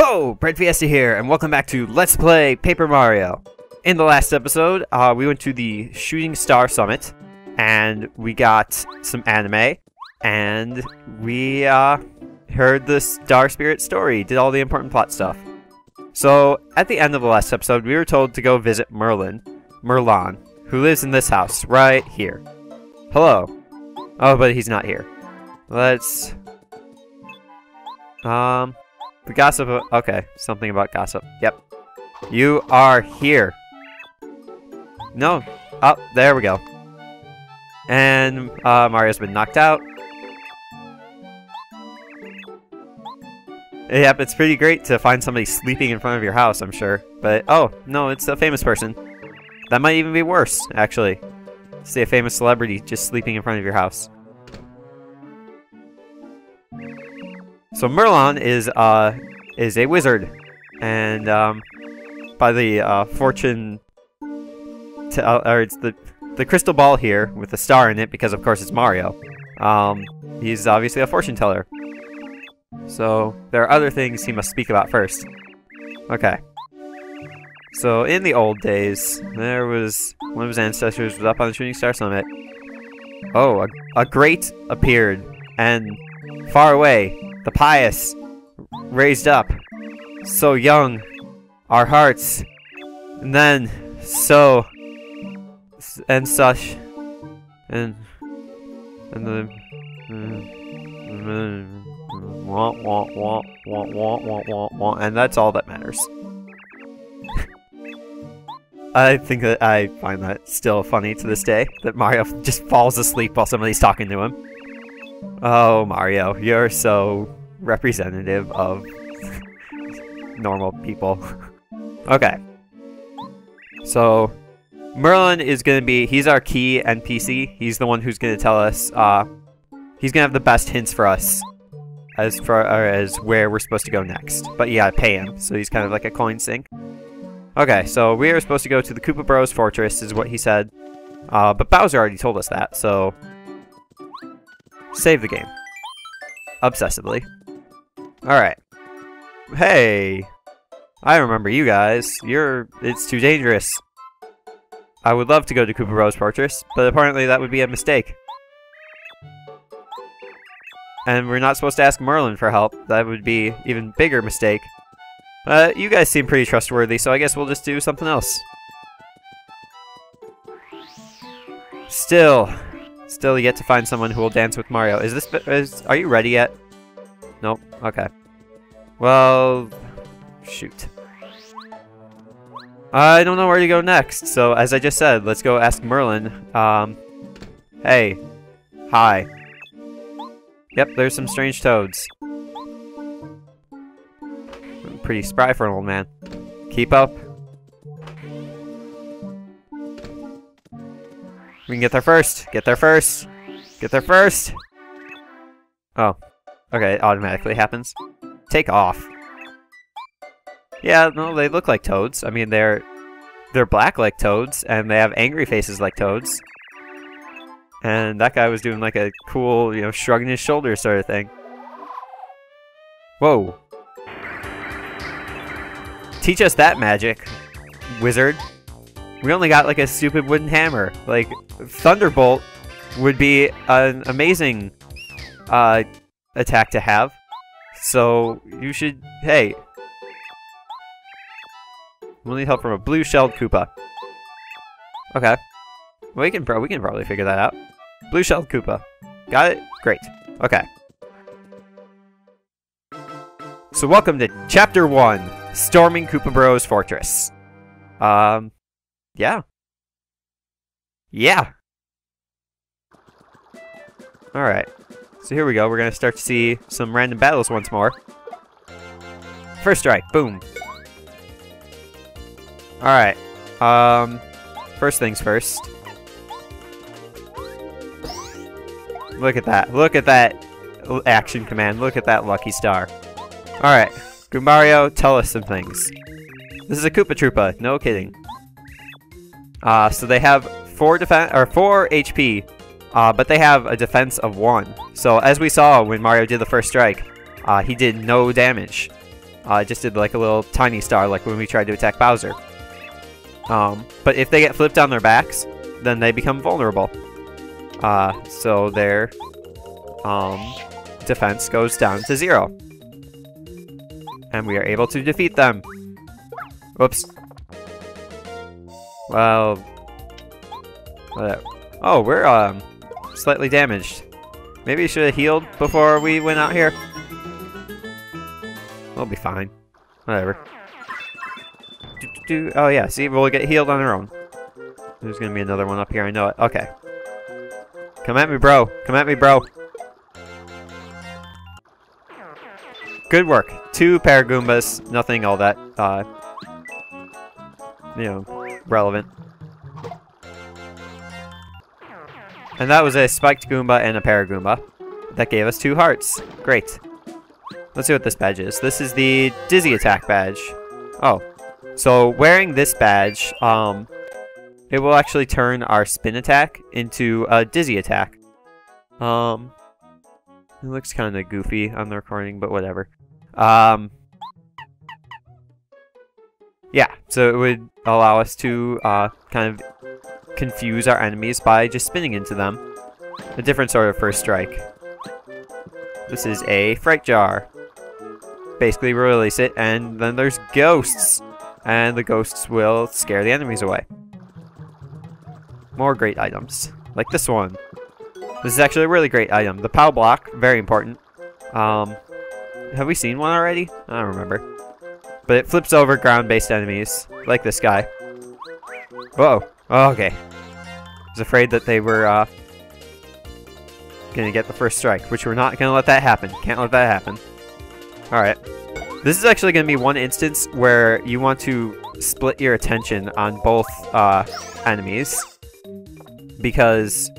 Ho! Bread Fiesta here, and welcome back to Let's Play Paper Mario. In the last episode, uh, we went to the Shooting Star Summit, and we got some anime, and we uh, heard the Star Spirit story, did all the important plot stuff. So, at the end of the last episode, we were told to go visit Merlin, Merlon, who lives in this house, right here. Hello. Oh, but he's not here. Let's... Um... The gossip of, okay, something about gossip. Yep. You are here. No. Oh, there we go. And uh, Mario's been knocked out. Yep, it's pretty great to find somebody sleeping in front of your house, I'm sure. But, oh, no, it's a famous person. That might even be worse, actually. See a famous celebrity just sleeping in front of your house. So Merlon is uh is a wizard, and um, by the uh, fortune, uh, or it's the the crystal ball here with a star in it because of course it's Mario. Um, he's obviously a fortune teller. So there are other things he must speak about first. Okay. So in the old days, there was one of his ancestors was up on the Shooting Star Summit. Oh, a, a great appeared, and far away, the pious raised up, so young, our hearts, and then so and such, and and the. And that's all that matters. I think that I find that still funny to this day, that Mario just falls asleep while somebody's talking to him. Oh, Mario, you're so representative of normal people. okay. So, Merlin is going to be, he's our key NPC. He's the one who's going to tell us, uh, he's going to have the best hints for us as far as where we're supposed to go next. But yeah, pay him, so he's kind of like a coin sink. Okay, so we are supposed to go to the Koopa Bros Fortress, is what he said. Uh, but Bowser already told us that, so... Save the game. Obsessively. Alright. Hey! I remember you guys. You're... It's too dangerous. I would love to go to Koopa Bros Fortress, but apparently that would be a mistake. And we're not supposed to ask Merlin for help. That would be even bigger mistake. Uh, you guys seem pretty trustworthy, so I guess we'll just do something else. Still, still yet to find someone who will dance with Mario. Is this, is, are you ready yet? Nope, okay. Well, shoot. I don't know where to go next, so as I just said, let's go ask Merlin. Um, hey. Hi. Yep, there's some strange toads I'm pretty spry for an old man. Keep up. We can get there first. Get there first. Get there first. Oh. Okay, it automatically happens. Take off. Yeah, no, they look like toads. I mean, they're they're black like toads, and they have angry faces like toads. And that guy was doing like a cool, you know, shrugging his shoulders sort of thing. Whoa. Teach us that magic, wizard. We only got like a stupid wooden hammer. Like, Thunderbolt would be an amazing uh, attack to have. So, you should... Hey. We'll need help from a blue-shelled Koopa. Okay. We can, we can probably figure that out. Blue-shelled Koopa. Got it? Great. Okay. So welcome to Chapter 1 storming Koopa Bros Fortress. Um, yeah. Yeah. Alright. So here we go. We're going to start to see some random battles once more. First strike. Boom. Alright. Um, first things first. Look at that. Look at that action command. Look at that lucky star. Alright. Goombario, tell us some things. This is a Koopa Troopa, no kidding. Uh, so they have four defense or four HP, uh, but they have a defense of one. So as we saw when Mario did the first strike, uh, he did no damage. uh, just did like a little tiny star, like when we tried to attack Bowser. Um, but if they get flipped on their backs, then they become vulnerable. Uh, so their um, defense goes down to zero. And we are able to defeat them. Whoops. Well... Whatever. Oh, we're um, slightly damaged. Maybe we should have healed before we went out here. We'll be fine. Whatever. Do, do, do. Oh yeah, see, we'll get healed on our own. There's gonna be another one up here, I know it. Okay. Come at me, bro. Come at me, bro. Good work. Two Paragoombas. Nothing all that, uh, you know, relevant. And that was a Spiked Goomba and a Paragoomba. That gave us two hearts. Great. Let's see what this badge is. This is the Dizzy Attack badge. Oh. So, wearing this badge, um, it will actually turn our Spin Attack into a Dizzy Attack. Um, it looks kind of goofy on the recording, but whatever. Um, yeah, so it would allow us to uh, kind of confuse our enemies by just spinning into them. A different sort of first strike. This is a Fright Jar. Basically, we release it, and then there's ghosts. And the ghosts will scare the enemies away. More great items. Like this one. This is actually a really great item. The POW block, very important. Um, have we seen one already? I don't remember. But it flips over ground-based enemies, like this guy. Whoa. Oh, okay. I was afraid that they were, uh, gonna get the first strike, which we're not gonna let that happen. Can't let that happen. Alright. This is actually gonna be one instance where you want to split your attention on both, uh, enemies. Because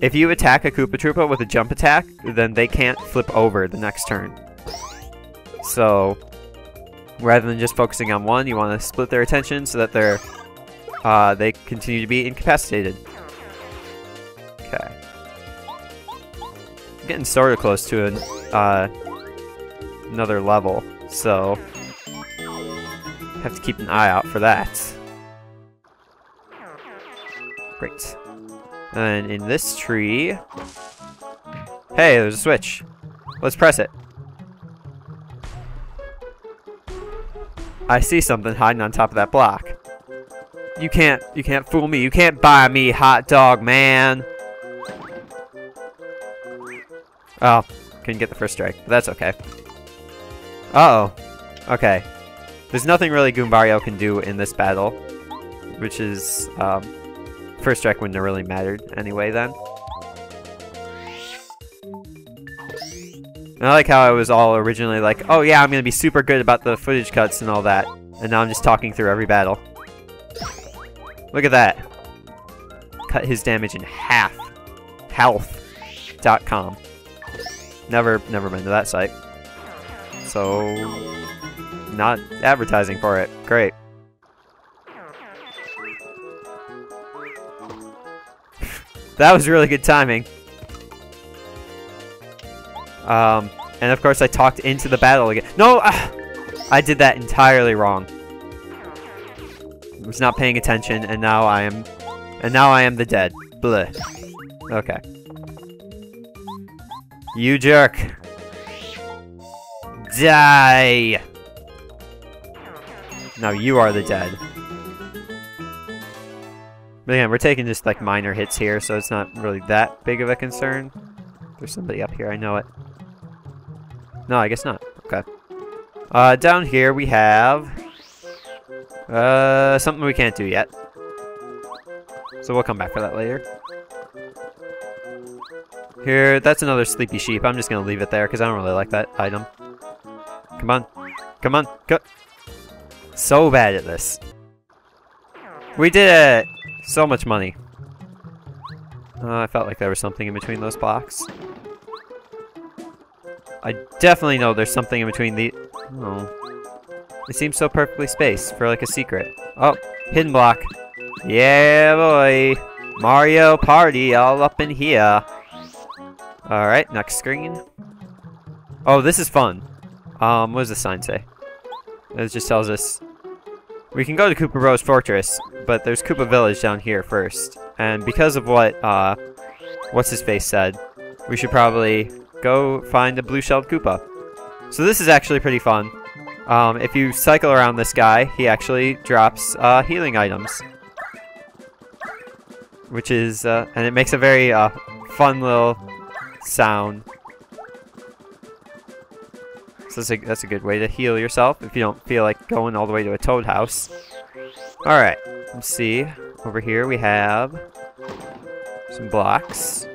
if you attack a Koopa Troopa with a jump attack, then they can't flip over the next turn. So, rather than just focusing on one, you want to split their attention so that they're uh, they continue to be incapacitated. Okay. I'm getting sort of close to an, uh, another level, so have to keep an eye out for that. Great. And in this tree... Hey, there's a switch. Let's press it. I see something hiding on top of that block. You can't, you can't fool me. You can't buy me, hot dog man. Oh, couldn't get the first strike, but that's okay. Uh oh Okay. There's nothing really Goombario can do in this battle, which is, um, first strike wouldn't have really mattered anyway then. And I like how I was all originally like, oh yeah, I'm gonna be super good about the footage cuts and all that. And now I'm just talking through every battle. Look at that. Cut his damage in half. Health.com. Never, never been to that site. So, not advertising for it. Great. that was really good timing. Um, and of course I talked into the battle again. No! Ah, I did that entirely wrong. I was not paying attention, and now I am... And now I am the dead. Bleh. Okay. You jerk. Die! Now you are the dead. But again, we're taking just like minor hits here, so it's not really that big of a concern. There's somebody up here, I know it. No, I guess not. Okay. Uh, down here we have... Uh, something we can't do yet. So we'll come back for that later. Here, that's another sleepy sheep. I'm just gonna leave it there, because I don't really like that item. Come on. Come on. Go. So bad at this. We did it! So much money. Uh, I felt like there was something in between those blocks. I definitely know there's something in between the... Oh. It seems so perfectly spaced for like a secret. Oh, hidden block. Yeah, boy. Mario Party all up in here. Alright, next screen. Oh, this is fun. Um, what does the sign say? It just tells us we can go to Koopa Bros Fortress, but there's Koopa Village down here first. And because of what, uh, what's his face said, we should probably go find a blue-shelled Koopa. So this is actually pretty fun. Um, if you cycle around this guy, he actually drops uh, healing items. Which is, uh, and it makes a very uh, fun little sound. So that's a, that's a good way to heal yourself if you don't feel like going all the way to a toad house. Alright, let's see. Over here we have some blocks.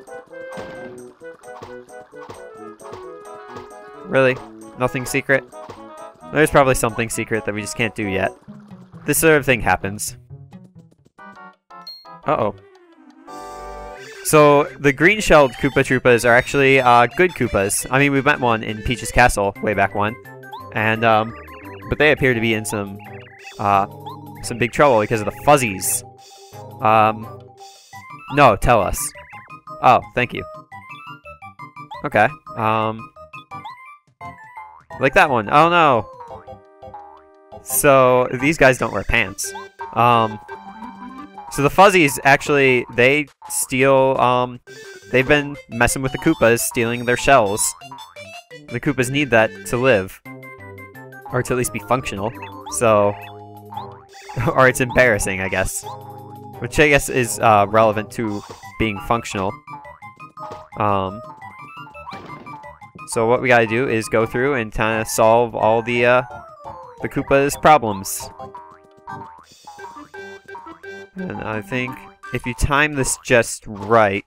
Really? Nothing secret? There's probably something secret that we just can't do yet. This sort of thing happens. Uh-oh. So, the green-shelled Koopa Troopas are actually uh, good Koopas. I mean, we met one in Peach's Castle way back when. And, um, but they appear to be in some, uh, some big trouble because of the fuzzies. Um, no, tell us. Oh, thank you. Okay, um... Like that one. Oh no! So, these guys don't wear pants. Um, so the Fuzzies, actually, they steal, um, they've been messing with the Koopas, stealing their shells. The Koopas need that to live. Or to at least be functional. So, or it's embarrassing, I guess. Which I guess is, uh, relevant to being functional. Um, so what we gotta do is go through and kind of solve all the, uh, the Koopas' problems. And I think if you time this just right...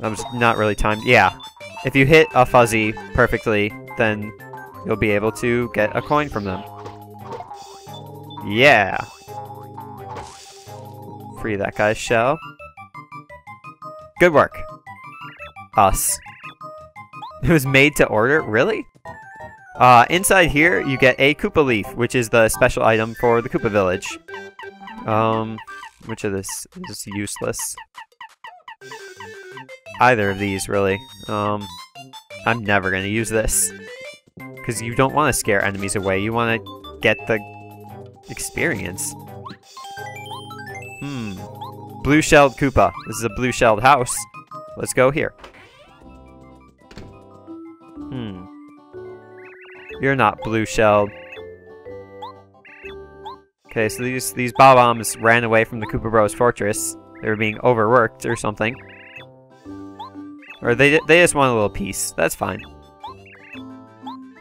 I'm just not really timed. Yeah. If you hit a fuzzy perfectly, then you'll be able to get a coin from them. Yeah. Free that guy's shell. Good work. Us. It was made to order? Really? Uh, inside here, you get a Koopa Leaf, which is the special item for the Koopa Village. Um, which of this is useless? Either of these, really. Um, I'm never gonna use this. Because you don't want to scare enemies away, you want to get the experience. Hmm. Blue-shelled Koopa. This is a blue-shelled house. Let's go here. Hmm. You're not blue shell. Okay, so these these Bob-ombs ran away from the Koopa Bros fortress. They were being overworked or something. Or they they just want a little peace. That's fine.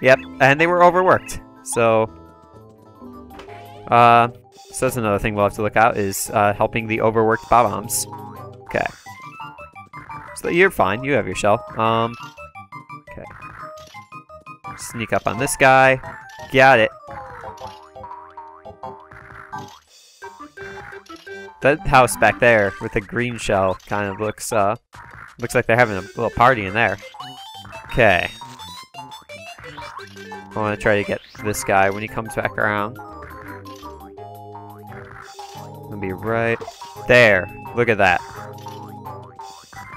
Yep, and they were overworked. So, uh, so that's another thing we'll have to look out is uh, helping the overworked Bob-ombs. Okay. So you're fine. You have your shell. Um, Sneak up on this guy. Got it. That house back there with the green shell kind of looks, uh, looks like they're having a little party in there. Okay. I want to try to get this guy when he comes back around. Gonna be right there. Look at that.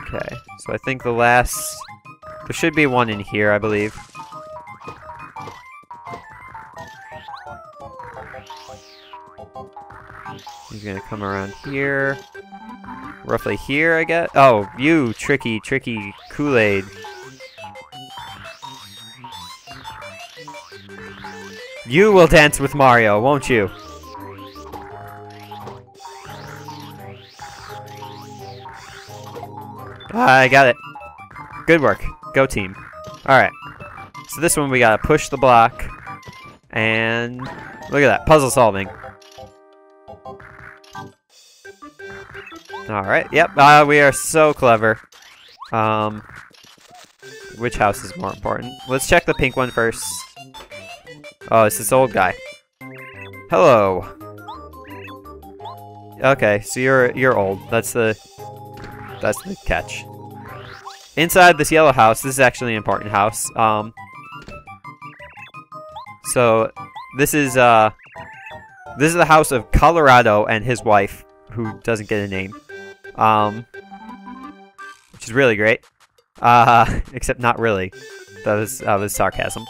Okay, so I think the last... There should be one in here, I believe. He's gonna come around here. Roughly here, I guess? Oh, you tricky, tricky Kool-Aid. You will dance with Mario, won't you? I got it. Good work. Go team. Alright. So this one we gotta push the block. And look at that. Puzzle solving. Alright, yep, uh, we are so clever. Um, which house is more important? Let's check the pink one first. Oh, it's this old guy. Hello. Okay, so you're you're old. That's the that's the catch. Inside this yellow house, this is actually an important house. Um, so this is uh this is the house of Kolorado and his wife, who doesn't get a name um, which is really great. Uh, except not really. that was that was sarcasm.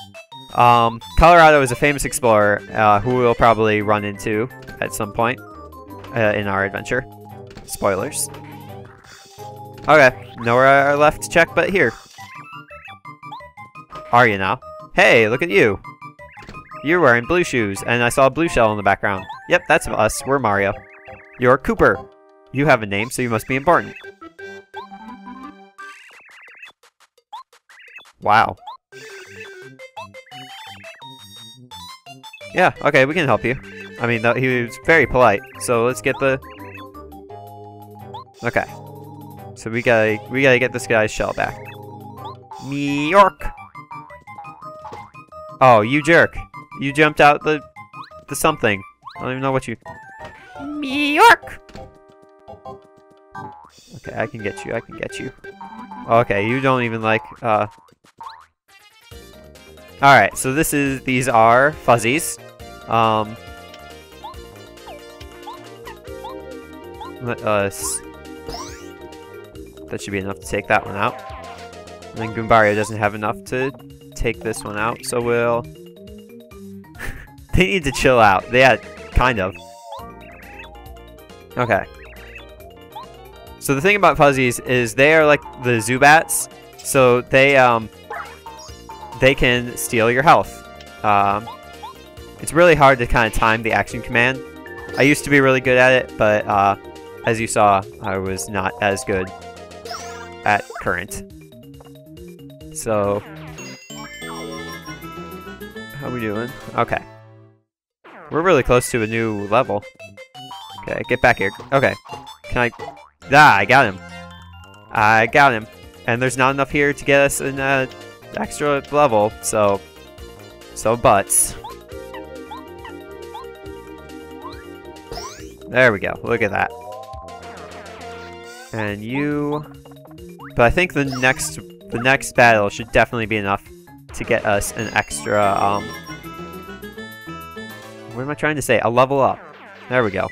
Um, Kolorado is a famous explorer uh, who we'll probably run into at some point uh, in our adventure. Spoilers. Okay, nowhere left to check but here. Are you now? Hey, look at you. You're wearing blue shoes, and I saw a blue shell in the background. Yep, that's us. We're Mario. You're Kooper. You have a name, so you must be important. Wow. Yeah, okay, we can help you. I mean, he was very polite, so let's get the... Okay. So we gotta, we gotta get this guy's shell back. New York! Oh, you jerk. You jumped out the, the something. I don't even know what you... New York! Okay, I can get you, I can get you. Okay, you don't even like, uh... Alright, so this is, these are fuzzies. Um... Let us... That should be enough to take that one out. And then Goombario doesn't have enough to take this one out, so we'll... they need to chill out. Yeah, kind of. Okay. So the thing about fuzzies is they are like the Zubats, so they um they can steal your health. Um, it's really hard to kind of time the action command. I used to be really good at it, but uh, as you saw, I was not as good at current. So, how are we doing? Okay. We're really close to a new level. Okay, get back here. Okay. Can I... Ah, I got him. I got him. And there's not enough here to get us an uh, extra level, so... So butts. There we go. Look at that. And you... But I think the next the next battle should definitely be enough to get us an extra, um... What am I trying to say? A level up. There we go.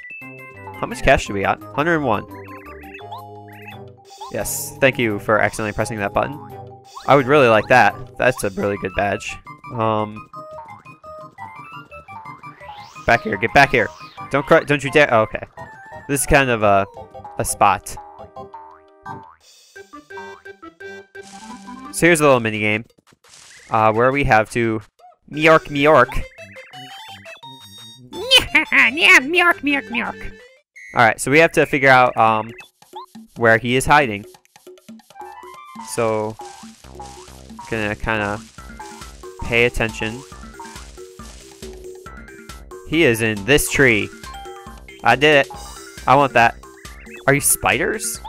How much cash do we got? 101. Yes, thank you for accidentally pressing that button. I would really like that. That's a really good badge. Um, back here, get back here. Don't cry, don't you dare. Oh, okay. This is kind of a, a spot. So here's a little mini game, uh, where we have to New York, New York. yeah, New York, New York, New York. All right, so we have to figure out um, where he is hiding. So, gonna kind of pay attention. He is in this tree. I did it. I want that. Are you spiders?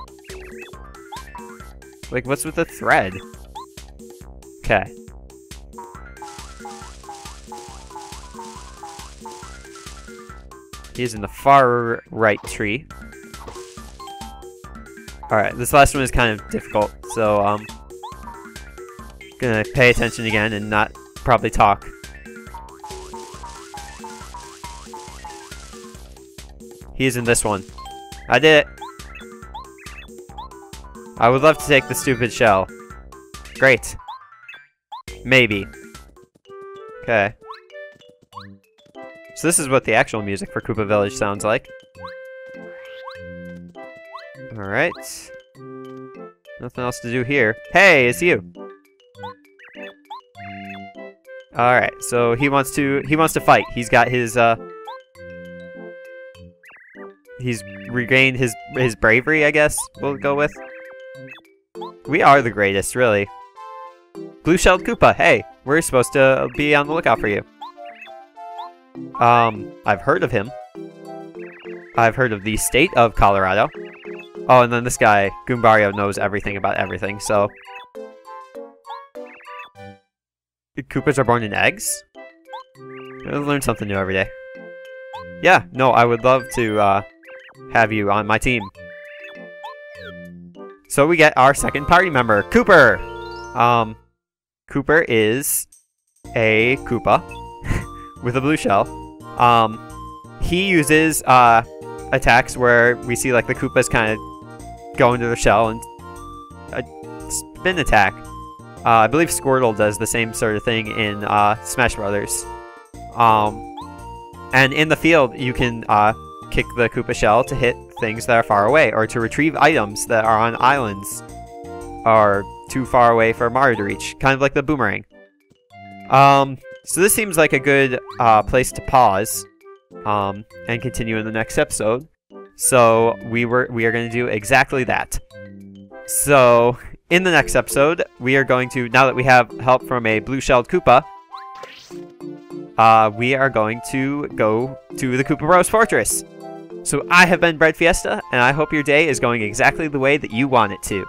Like, what's with the thread? Okay. He's in the far right tree. Alright, this last one is kind of difficult, so, um... Gonna pay attention again and not probably talk. He's in this one. I did it! I would love to take the stupid shell. Great. Maybe. Okay. So this is what the actual music for Koopa Village sounds like. Alright. Nothing else to do here. Hey, it's you! Alright, so he wants to he wants to fight. He's got his uh He's regained his his bravery, I guess we'll go with. We are the greatest, really. Blue-shelled Koopa, hey, we're supposed to be on the lookout for you. Um, I've heard of him. I've heard of the state of Kolorado. Oh, and then this guy, Goombario, knows everything about everything, so... Koopas are born in eggs? I learn something new every day. Yeah, no, I would love to uh, have you on my team. So we get our second party member, Kooper! Um, Kooper is a Koopa with a blue shell. Um, he uses uh, attacks where we see like the Koopas kind of go into the shell and a spin attack. Uh, I believe Squirtle does the same sort of thing in uh, Smash Brothers. Um, and in the field, you can uh, kick the Koopa shell to hit things that are far away, or to retrieve items that are on islands, are too far away for Mario to reach, kind of like the boomerang. Um, so this seems like a good uh, place to pause um, and continue in the next episode. So we were we are going to do exactly that. So in the next episode, we are going to now that we have help from a blue-shelled Koopa, uh, we are going to go to the Koopa Bros Fortress. So I have been Bread Fiesta, and I hope your day is going exactly the way that you want it to.